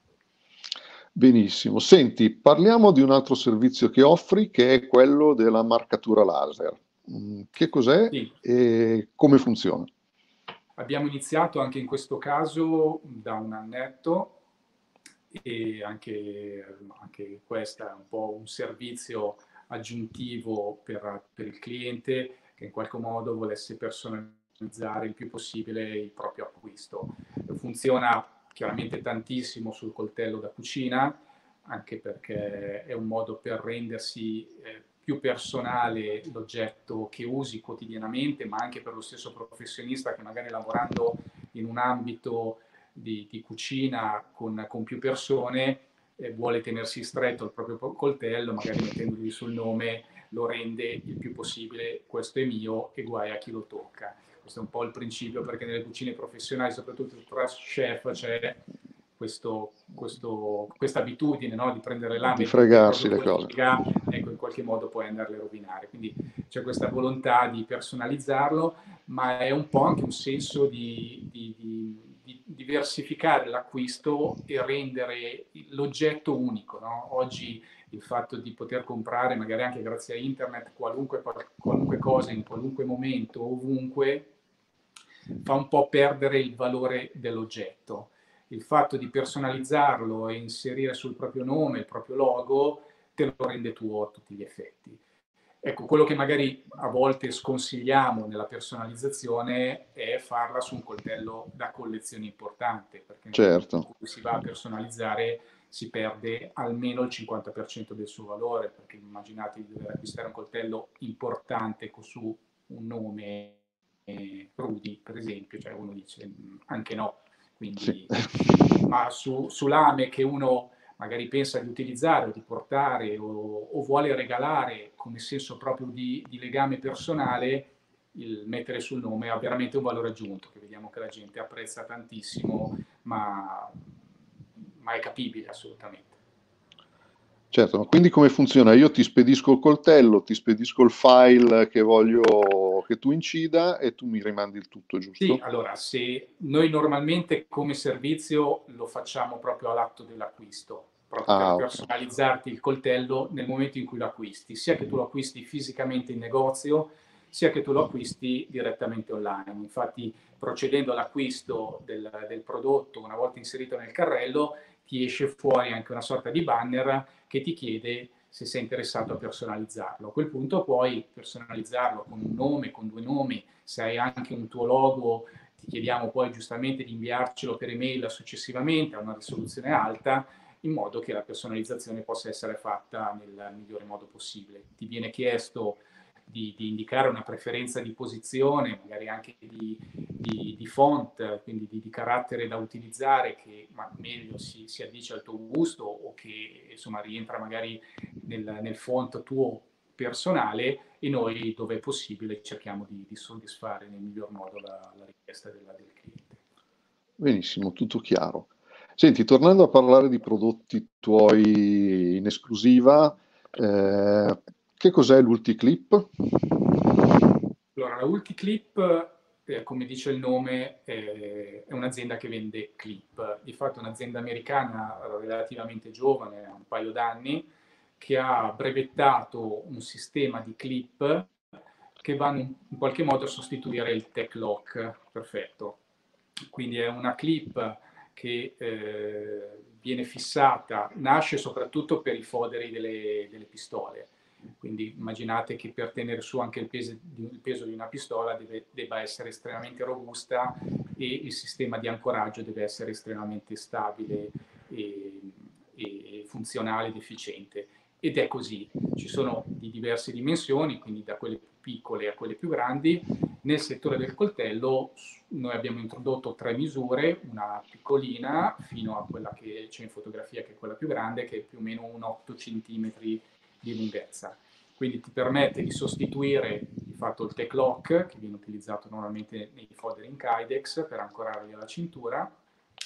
Benissimo. Senti, parliamo di un altro servizio che offri, che è quello della marcatura laser. Mm, che cos'è sì. e come funziona? Abbiamo iniziato anche in questo caso da un annetto e anche, anche questo è un po' un servizio aggiuntivo per, per, il cliente che in qualche modo volesse personalizzare il più possibile il proprio acquisto. Funziona chiaramente tantissimo sul coltello da cucina, anche perché è un modo per rendersi eh, più personale l'oggetto che usi quotidianamente, ma anche per lo stesso professionista che magari lavorando in un ambito di, di cucina con, con, più persone eh, vuole tenersi stretto il proprio coltello, magari mettendogli sul nome lo rende il più possibile questo è mio e guai a chi lo tocca. Questo è un po' il principio perché nelle cucine professionali, soprattutto tra chef, c'è questa abitudine no? di prendere lame di fregarsi le cose ecco in qualche modo puoi andarle a rovinare quindi c'è questa volontà di personalizzarlo ma è un po' anche un senso di, di, di, di diversificare l'acquisto e rendere l'oggetto unico no? oggi il fatto di poter comprare magari anche grazie a internet qualunque, qualunque cosa in qualunque momento ovunque fa un po' perdere il valore dell'oggetto il fatto di personalizzarlo e inserire sul proprio nome il proprio logo te lo rende tuo a tutti gli effetti. Ecco, quello che magari a volte sconsigliamo nella personalizzazione è farla su un coltello da collezione importante, perché certo. si va a personalizzare si perde almeno il 50% del suo valore, perché immaginate di dover acquistare un coltello importante su un nome eh, Rudy, per esempio, cioè uno dice mm, anche no, quindi, sì. ma su, su, lame che uno magari pensa di utilizzare o di portare o, o vuole regalare come senso proprio di, di, legame personale, il mettere sul nome ha veramente un valore aggiunto che vediamo che la gente apprezza tantissimo, ma, ma è capibile assolutamente. Certo, ma quindi come funziona? Io ti spedisco il coltello, ti spedisco il file che voglio che tu incida e tu mi rimandi il tutto, giusto? Sì, allora, se noi normalmente come servizio lo facciamo proprio all'atto dell'acquisto, proprio ah, per personalizzarti il coltello nel momento in cui lo acquisti, sia che tu lo acquisti fisicamente in negozio, sia che tu lo acquisti direttamente online. Infatti, procedendo all'acquisto del, del prodotto una volta inserito nel carrello, ti esce fuori anche una sorta di banner che ti chiede se sei interessato a personalizzarlo. A quel punto puoi personalizzarlo con un nome, con due nomi, se hai anche un tuo logo ti chiediamo poi giustamente di inviarcelo per email successivamente a una risoluzione alta in modo che la personalizzazione possa essere fatta nel migliore modo possibile. Ti viene chiesto di, di, indicare una preferenza di posizione, magari anche di, di, di font, quindi di, carattere da utilizzare che meglio si, si, addice al tuo gusto o che insomma rientra magari nel, nel font tuo personale e noi dove è possibile cerchiamo di, soddisfare nel miglior modo la, la richiesta della, del cliente. Benissimo, tutto chiaro. Senti, tornando a parlare di prodotti tuoi in esclusiva, eh, che cos'è l'Ulticlip? Allora, la Ulticlip, eh, come dice il nome, eh, è un'azienda che vende clip. Di fatto è un'azienda americana relativamente giovane, ha un paio d'anni, che ha brevettato un sistema di clip che va in, in qualche modo a sostituire il tech lock. Perfetto. Quindi è una clip che eh, viene fissata, nasce soprattutto per i foderi delle, delle pistole quindi immaginate che per tenere su anche il peso, il peso di una pistola deve, debba essere estremamente robusta e il sistema di ancoraggio deve essere estremamente stabile e, e funzionale ed efficiente. Ed è così, ci sono di diverse dimensioni, quindi da quelle piccole a quelle più grandi. Nel settore del coltello noi abbiamo introdotto tre misure, una piccolina fino a quella che c'è in fotografia, che è quella più grande, che è più o meno un 8 cm di lunghezza. Quindi ti permette di sostituire di fatto il tech lock che viene utilizzato normalmente nei fodder in Kydex per ancorarli alla cintura.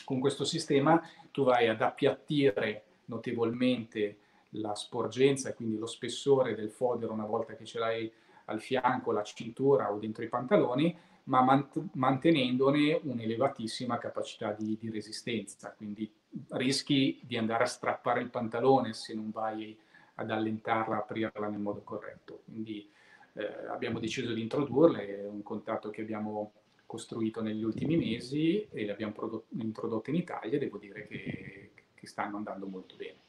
Con questo sistema tu vai ad appiattire notevolmente la sporgenza e quindi lo spessore del fodder una volta che ce l'hai al fianco, alla cintura o dentro i pantaloni, ma mant- mantenendone un'elevatissima capacità di, di, resistenza. Quindi rischi di andare a strappare il pantalone se non vai ad allentarla, aprirla nel modo corretto. Quindi eh, abbiamo deciso di introdurle, è un contatto che abbiamo costruito negli ultimi mesi e le abbiamo prodotto, introdotte in Italia e devo dire che, che stanno andando molto bene.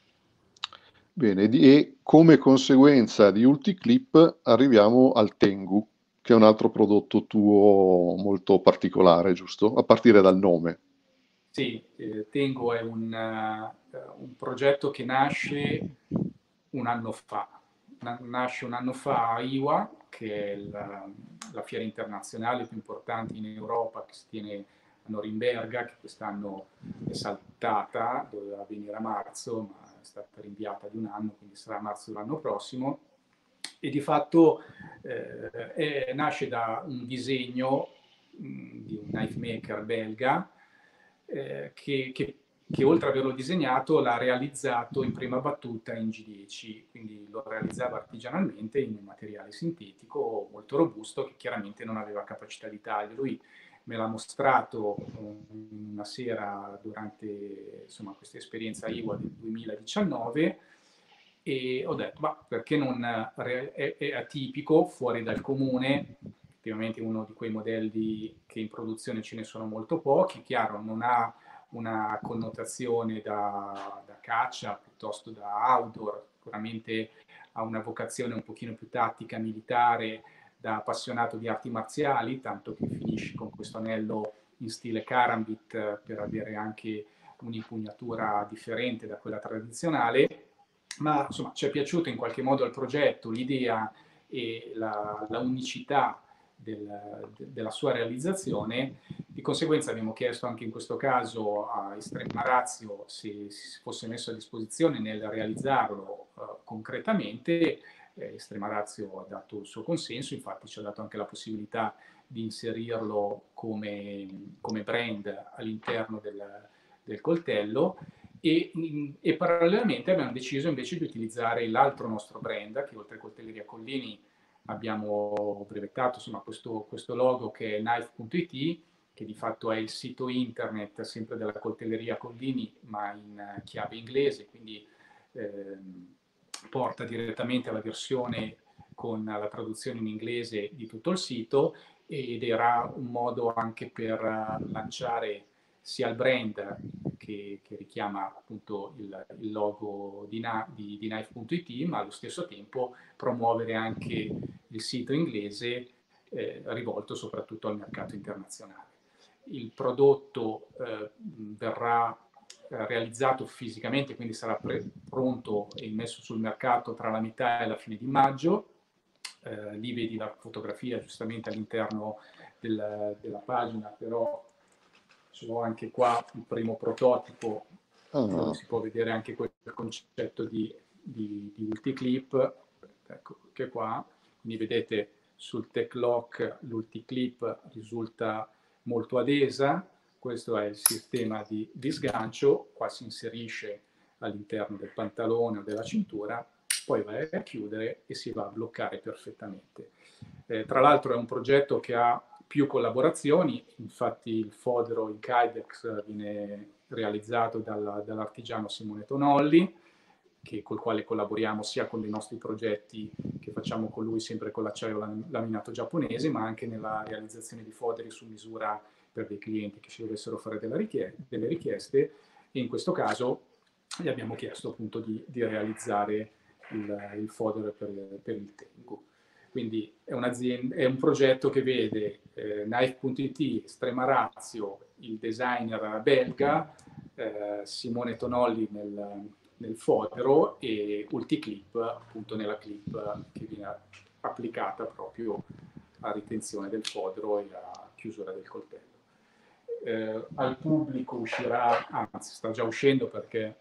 Bene, e come conseguenza di Ulticlip arriviamo al Tengu, che è un altro prodotto tuo molto particolare, giusto? A partire dal nome. Sì, eh, Tengo è un, uh, un, progetto che nasce un anno fa. Na- nasce un anno fa IWA, che è la, la, fiera internazionale più importante in Europa, che si tiene a Norimberga, che quest'anno è saltata, doveva venire a marzo, ma è stata rinviata di un anno, quindi sarà a marzo dell'anno prossimo e di fatto eh, è, nasce da un disegno mh, mm, di un knife maker belga eh, che, che, che, oltre ad averlo disegnato l'ha realizzato in prima battuta in G10, quindi lo realizzava artigianalmente in un materiale sintetico molto robusto che chiaramente non aveva capacità di taglio. Lui me l'ha mostrato una sera durante insomma, questa esperienza IWA del 2019 e ho detto, ma perché non è, è atipico, fuori dal comune, effettivamente uno di quei modelli che in produzione ce ne sono molto pochi, chiaro, non ha una connotazione da, da caccia piuttosto da outdoor, sicuramente ha una vocazione un pochino più tattica, militare, da appassionato di arti marziali, tanto che finisce con questo anello in stile Karambit per avere anche un'impugnatura differente da quella tradizionale. Ma insomma ci è piaciuto in qualche modo il progetto, l'idea e la, la unicità del, de, della sua realizzazione. Di conseguenza abbiamo chiesto anche in questo caso a Estrema Razio se si fosse messo a disposizione nel realizzarlo uh, concretamente. Eh, Estrema Razio ha dato il suo consenso, infatti ci ha dato anche la possibilità di inserirlo come, come brand all'interno del, del coltello e, e, parallelamente abbiamo deciso invece di utilizzare l'altro nostro brand, che oltre a Coltelleria Collini abbiamo brevettato insomma, questo, questo logo che è knife.it, che di fatto è il sito internet sempre della Coltelleria Collini, ma in chiave inglese, quindi eh, porta direttamente alla versione con la traduzione in inglese di tutto il sito ed era un modo anche per lanciare sia il brand che, che richiama appunto il, il logo di, di, di Knife.it, ma allo stesso tempo promuovere anche il sito inglese eh, rivolto soprattutto al mercato internazionale. Il prodotto eh, verrà eh, realizzato fisicamente, quindi sarà pre- pronto e messo sul mercato tra la metà e la fine di maggio. Eh, lì vedi la fotografia giustamente all'interno del, della pagina, però ho anche qua il primo prototipo, oh. si può vedere anche quel concetto di, di, di ulticlip, ecco che qua, quindi vedete sul tech lock l'ulticlip risulta molto adesa, questo è il sistema di, di sgancio, qua si inserisce all'interno del pantalone o della cintura, poi vai a chiudere e si va a bloccare perfettamente. Eh, tra l'altro è un progetto che ha più collaborazioni, infatti il fodero in Kydex viene realizzato dal, dall'artigiano Simone Tonolli, che, col quale collaboriamo sia con dei nostri progetti che facciamo con lui sempre con l'acciaio laminato giapponese, ma anche nella realizzazione di foderi su misura per dei clienti che ci dovessero fare delle richieste e in questo caso gli abbiamo chiesto appunto di, di realizzare il, il fodero per, per il Tengu. Quindi è, è un progetto che vede eh, Knife.it, Strema Razio, il designer belga, eh, Simone Tonolli nel, nel fodero e Ulticlip appunto nella clip che viene applicata proprio a ritenzione del fodero e a chiusura del coltello. Eh, al pubblico uscirà, anzi sta già uscendo perché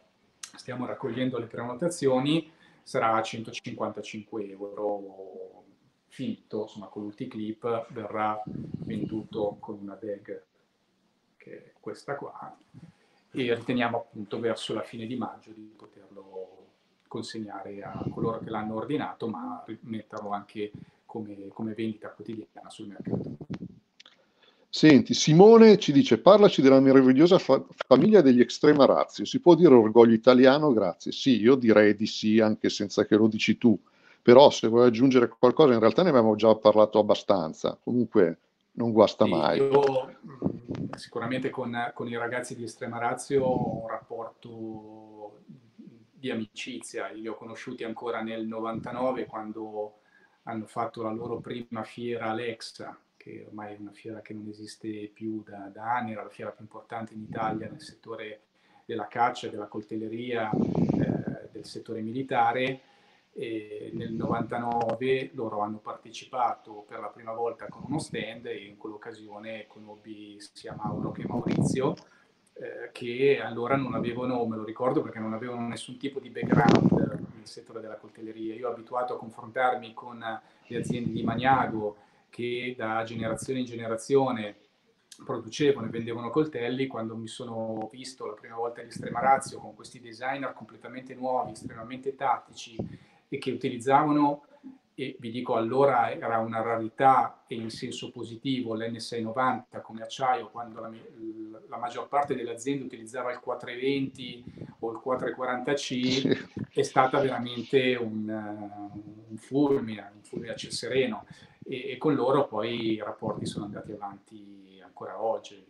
stiamo raccogliendo le prenotazioni, sarà 155 euro finto, insomma con l'ulticlip, verrà venduto con una bag che è questa qua e riteniamo appunto verso la fine di maggio di poterlo consegnare a coloro che l'hanno ordinato, ma metterlo anche come, come vendita quotidiana sul mercato. Senti, Simone ci dice, parlaci della meravigliosa fa- famiglia degli Extrema Razio. Si può dire orgoglio italiano? Grazie. Sì, io direi di sì, anche senza che lo dici tu però se vuoi aggiungere qualcosa, in realtà ne abbiamo già parlato abbastanza, comunque non guasta sì, mai. Io mm, sicuramente con, con, i ragazzi di Estrema Razio ho un rapporto di amicizia, li ho conosciuti ancora nel 99 quando hanno fatto la loro prima fiera Alexa, che ormai è una fiera che non esiste più da, da anni, era la fiera più importante in Italia nel settore della caccia, della coltelleria, eh, del settore militare. E nel 99 loro hanno partecipato per la prima volta con uno stand e in quell'occasione conobbi sia Mauro che Maurizio eh, che allora non avevano, me lo ricordo perché non avevano nessun tipo di background nel settore della coltelleria. Io ho abituato a confrontarmi con le aziende di Magnago che da generazione in generazione producevano e vendevano coltelli, quando mi sono visto la prima volta di Estrema Razio con questi designer completamente nuovi, estremamente tattici e che utilizzavano e vi dico allora era una rarità e in senso positivo l'N690 come acciaio quando la, la, maggior parte delle aziende utilizzava il 420 o il 440C è stata veramente un, un fulmine, un fulmine a ciel sereno. E, e, con loro poi i rapporti sono andati avanti ancora oggi,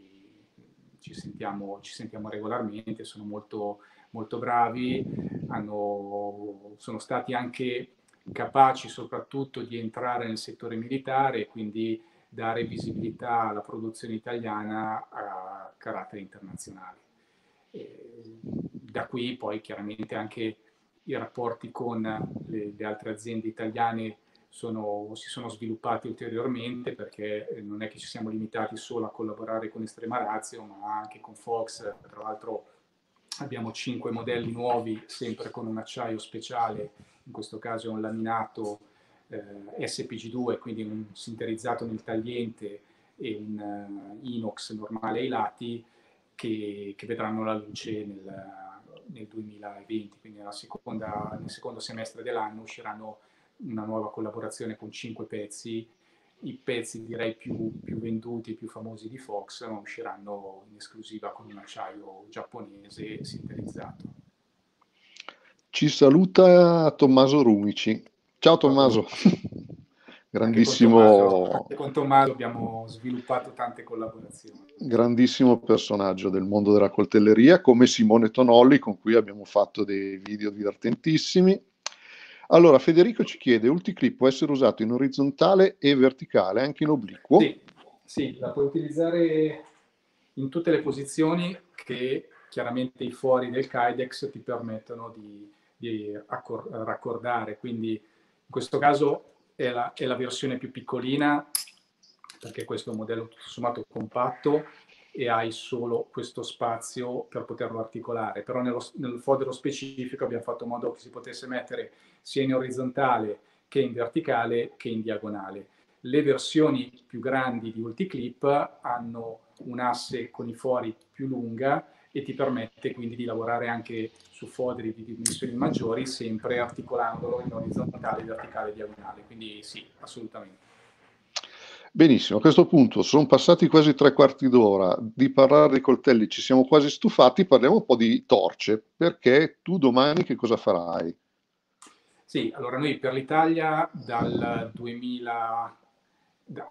ci sentiamo, ci sentiamo regolarmente, sono molto, molto bravi, hanno, sono stati anche capaci soprattutto di entrare nel settore militare e quindi dare visibilità alla produzione italiana a carattere internazionale. E da qui poi chiaramente anche i rapporti con le, le altre aziende italiane sono, si sono sviluppati ulteriormente perché non è che ci siamo limitati solo a collaborare con Estrema Razio, ma anche con Fox. Tra l'altro abbiamo cinque modelli nuovi, sempre con un acciaio speciale in questo caso è un laminato eh, SPG2, quindi un sinterizzato nel tagliente e un uh, inox normale ai lati che, che vedranno la luce nel, nel 2020, quindi seconda, nel secondo semestre dell'anno usciranno una nuova collaborazione con cinque pezzi. I pezzi direi più, più venduti e più famosi di Fox usciranno in esclusiva con un acciaio giapponese sinterizzato. Ci saluta Tommaso Rumici. Ciao Tommaso. [laughs] Grandissimo. Anche con, Tommaso, anche con Tommaso abbiamo sviluppato tante collaborazioni. Grandissimo personaggio del mondo della coltelleria, come Simone Tonolli, con cui abbiamo fatto dei video divertentissimi. Allora, Federico ci chiede: Ulticlip può essere usato in orizzontale e verticale, anche in obliquo? Sì, sì, la puoi utilizzare in tutte le posizioni che chiaramente i fuori del Kydex ti permettono di, di raccordare. Quindi in questo caso è la, è la, versione più piccolina, perché questo è un modello tutto sommato compatto e hai solo questo spazio per poterlo articolare. Però nello, nel fodero specifico abbiamo fatto in modo che si potesse mettere sia in orizzontale che in verticale che in diagonale. Le versioni più grandi di Ulticlip hanno un asse con i fori più lunga e ti permette quindi di lavorare anche su foderi di dimensioni maggiori, sempre articolandolo in orizzontale, verticale e diagonale. Quindi sì, assolutamente. Benissimo, a questo punto sono passati quasi tre quarti d'ora di parlare di coltelli, ci siamo quasi stufati, parliamo un po' di torce, perché tu domani che cosa farai? Sì, allora noi per l'Italia dal 2000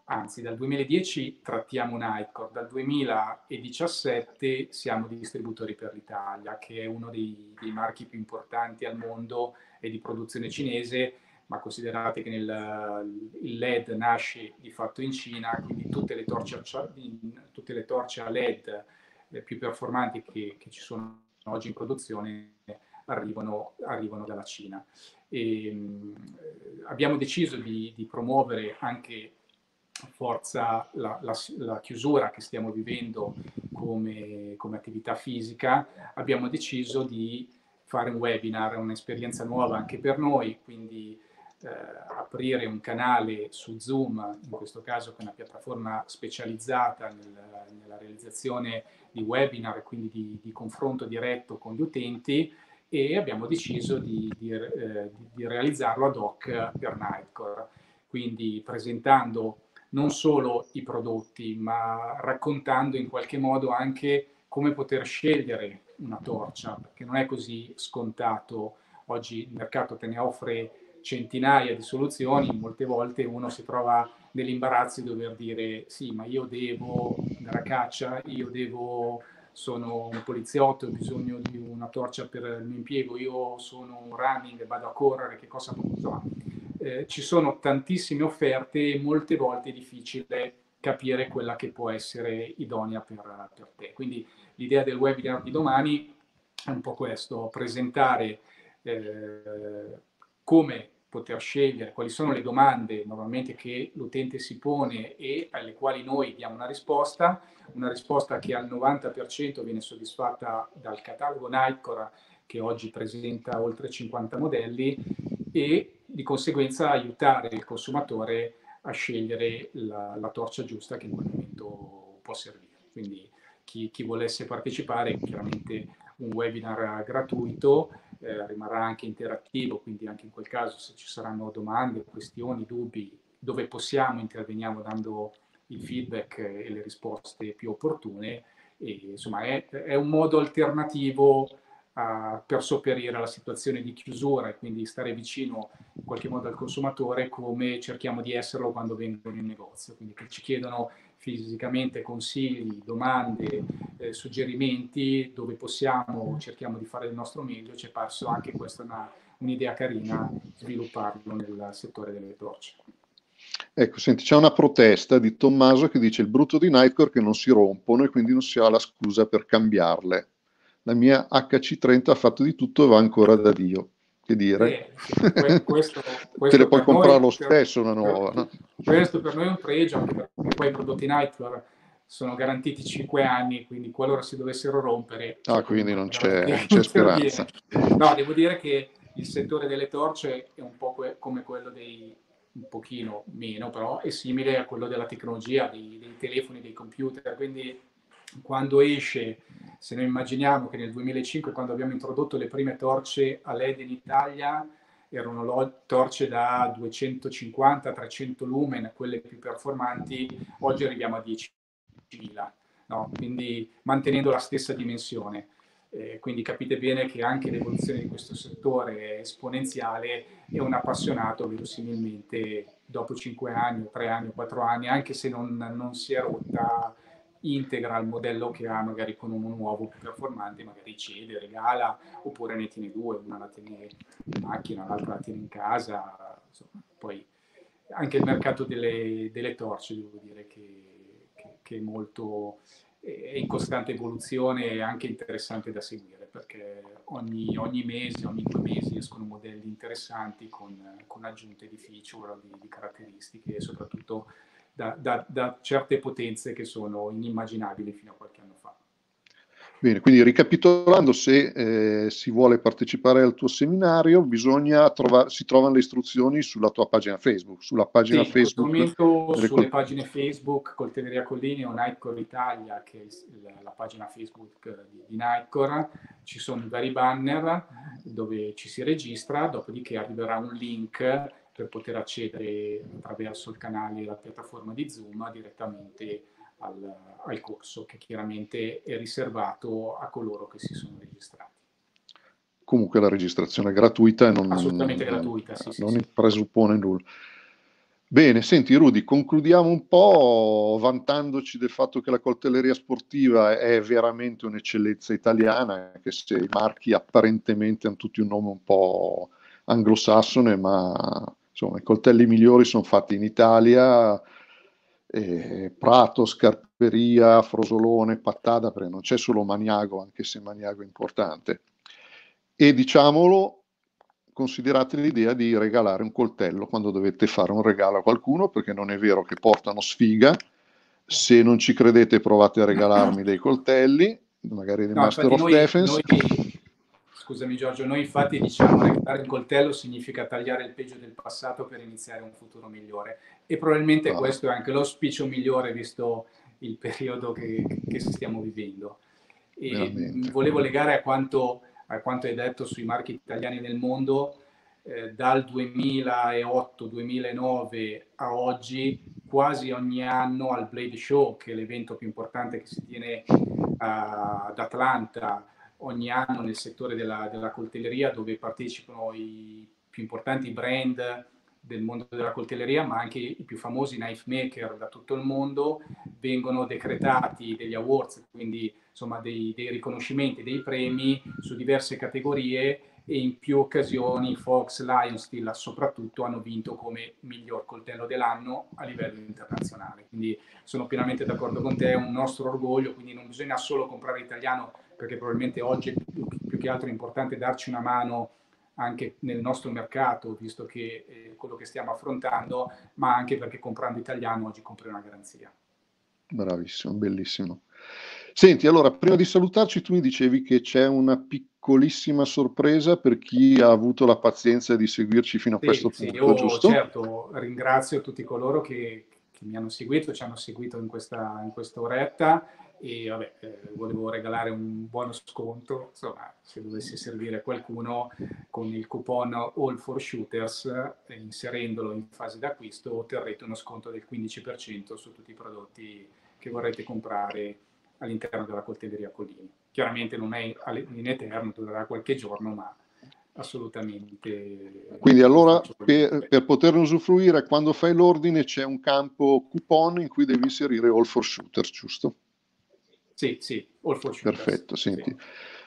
anzi dal 2010 trattiamo Nightcore, dal 2017 siamo distributori per l'Italia, che è uno dei, dei, marchi più importanti al mondo e di produzione cinese, ma considerate che nel, il LED nasce di fatto in Cina, quindi tutte le torce, tutte le torce a LED le più performanti che, che, ci sono oggi in produzione arrivano, arrivano dalla Cina. E, mh, abbiamo deciso di, di promuovere anche forza la, la, la, chiusura che stiamo vivendo come, come, attività fisica, abbiamo deciso di fare un webinar, un'esperienza nuova anche per noi, quindi eh, aprire un canale su Zoom, in questo caso con una piattaforma specializzata nel, nella realizzazione di webinar, quindi di, di, confronto diretto con gli utenti e abbiamo deciso di, di, eh, di realizzarlo ad hoc per Nightcore, quindi presentando non solo i prodotti, ma raccontando in qualche modo anche come poter scegliere una torcia, perché non è così scontato. Oggi il mercato te ne offre centinaia di soluzioni, molte volte uno si trova nell'imbarazzo di dover dire sì, ma io devo andare a caccia, io devo, sono un poliziotto, ho bisogno di una torcia per il mio impiego, io sono un running, vado a correre, che cosa posso fare? eh, ci sono tantissime offerte e molte volte è difficile capire quella che può essere idonea per, per te. Quindi l'idea del webinar di domani è un po' questo, presentare eh, come poter scegliere, quali sono le domande normalmente che l'utente si pone e alle quali noi diamo una risposta, una risposta che al 90% viene soddisfatta dal catalogo Nightcore che oggi presenta oltre 50 modelli e di conseguenza aiutare il consumatore a scegliere la, la torcia giusta che in quel momento può servire. Quindi chi, chi volesse partecipare, chiaramente un webinar gratuito, eh, rimarrà anche interattivo, quindi anche in quel caso se ci saranno domande, questioni, dubbi, dove possiamo interveniamo dando il feedback e le risposte più opportune. E, insomma, è, è un modo alternativo a, per sopperire alla situazione di chiusura e quindi stare vicino in qualche modo al consumatore come cerchiamo di esserlo quando vengono in negozio, quindi che ci chiedono fisicamente consigli, domande, eh, suggerimenti, dove possiamo, cerchiamo di fare il nostro meglio, ci è parso anche questa una, un'idea carina svilupparlo nel settore delle torce. Ecco, senti, c'è una protesta di Tommaso che dice il brutto di Nightcore che non si rompono e quindi non si ha la scusa per cambiarle la mia HC30 ha fatto di tutto e va ancora da Dio. Che dire? Eh, questo, [laughs] questo Te le puoi comprare lo stesso una nuova. Per, no? Questo per noi è un pregio, perché poi i prodotti Nightcore sono garantiti 5 anni, quindi qualora si dovessero rompere... Ah, quindi non c'è, [laughs] non c'è speranza. No, devo dire che il settore delle torce è un po' que- come quello dei, un pochino meno, però è simile a quello della tecnologia, dei, dei telefoni, dei computer, quindi quando esce, se noi immaginiamo che nel 2005, quando abbiamo introdotto le prime torce a LED in Italia, erano torce da 250-300 lumen, quelle più performanti, oggi arriviamo a 10.000, no? quindi mantenendo la stessa dimensione. Eh, quindi capite bene che anche l'evoluzione di questo settore è esponenziale e un appassionato verosimilmente dopo 5 anni, 3 anni, 4 anni, anche se non, non si è rotta, integra il modello che ha magari con uno nuovo più performante, magari cede, regala, oppure ne tiene due, una la tiene in macchina, l'altra la tiene in casa, insomma, poi anche il mercato delle, delle torce devo dire che, che, che, è molto è in costante evoluzione e anche interessante da seguire perché ogni, ogni mese, ogni due mesi escono modelli interessanti con, con aggiunte di feature, di, di caratteristiche e soprattutto da, da, da certe potenze che sono inimmaginabili fino a qualche anno fa. Bene, quindi ricapitolando, se eh, si vuole partecipare al tuo seminario, bisogna trovare, si trovano le istruzioni sulla tua pagina Facebook, sulla pagina sì, Facebook. In questo momento sulle pagine Facebook Coltelleria Collini o Nightcore Italia, che è la pagina Facebook di, di Nightcore, ci sono i vari banner dove ci si registra, dopodiché arriverà un link per poter accedere attraverso il canale e la piattaforma di Zoom direttamente al, al, corso, che chiaramente è riservato a coloro che si sono registrati. Comunque la registrazione è gratuita e non, Assolutamente gratuita, sì, non sì, presuppone nulla. Bene, senti Rudy, concludiamo un po' vantandoci del fatto che la coltelleria sportiva è veramente un'eccellenza italiana, anche se i marchi apparentemente hanno tutti un nome un po' anglosassone, ma insomma, i coltelli migliori sono fatti in Italia, eh, Prato, Scarperia, Frosolone, Pattada, perché non c'è solo Maniago, anche se Maniago è importante. E diciamolo, considerate l'idea di regalare un coltello quando dovete fare un regalo a qualcuno, perché non è vero che portano sfiga. Se non ci credete, provate a regalarmi dei coltelli, magari dei no, Master of noi, Defense. Noi Scusami Giorgio, noi infatti diciamo che dare il coltello significa tagliare il peggio del passato per iniziare un futuro migliore e probabilmente oh. questo è anche l'auspicio migliore visto il periodo che, che stiamo vivendo. E volevo legare a quanto, a quanto, hai detto sui marchi italiani nel mondo, eh, dal 2008-2009 a oggi, quasi ogni anno al Blade Show, che è l'evento più importante che si tiene uh, ad Atlanta, ogni anno nel settore della, della coltelleria dove partecipano i più importanti brand del mondo della coltelleria, ma anche i più famosi knife maker da tutto il mondo, vengono decretati degli awards, quindi insomma dei, dei riconoscimenti, dei premi su diverse categorie e in più occasioni Fox, Lion, Stilla soprattutto hanno vinto come miglior coltello dell'anno a livello internazionale. Quindi sono pienamente d'accordo con te, è un nostro orgoglio, quindi non bisogna solo comprare italiano perché probabilmente oggi è più, più che altro importante darci una mano anche nel nostro mercato, visto che è quello che stiamo affrontando, ma anche perché comprando italiano oggi compri una garanzia. Bravissimo, bellissimo. Senti, allora, prima di salutarci, tu mi dicevi che c'è una piccolissima sorpresa per chi ha avuto la pazienza di seguirci fino a sì, questo sì, punto, io, giusto? Certo, ringrazio tutti coloro che, che mi hanno seguito, ci hanno seguito in questa, in questa oretta e vabbè, eh, volevo regalare un buono sconto, insomma, se dovesse servire qualcuno con il coupon All for Shooters, eh, inserendolo in fase d'acquisto, otterrete uno sconto del 15% su tutti i prodotti che vorrete comprare all'interno della coltelleria Collini. Chiaramente non è in eterno, durerà qualche giorno, ma assolutamente. Quindi allora per, per poterne usufruire quando fai l'ordine c'è un campo coupon in cui devi inserire All for Shooters, giusto? Sì, sì, All for Shooters. Perfetto, senti. Sì.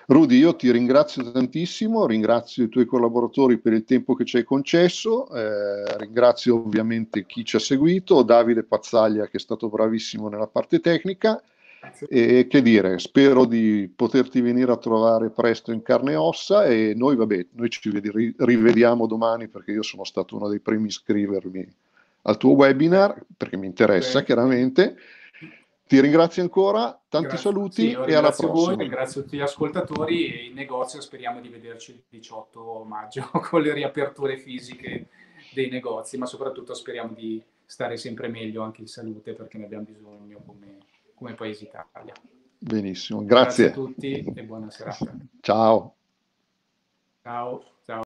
Rudy, io ti ringrazio tantissimo, ringrazio i tuoi collaboratori per il tempo che ci hai concesso, eh, ringrazio ovviamente chi ci ha seguito, Davide Pazzaglia che è stato bravissimo nella parte tecnica e che dire, spero di poterti venire a trovare presto in carne e ossa e noi, vabbè, noi ci rivediamo domani perché io sono stato uno dei primi a iscrivermi al tuo webinar perché mi interessa Beh. chiaramente. Ti ringrazio ancora, tanti grazie. saluti sì, e alla prossima. Voi, ringrazio tutti gli ascoltatori e in negozio speriamo di vederci il 18 maggio [laughs] con le riaperture fisiche dei negozi, ma soprattutto speriamo di stare sempre meglio anche in salute perché ne abbiamo bisogno come come Paese Italia. Benissimo, grazie. Grazie a tutti e buona serata. Ciao. Ciao.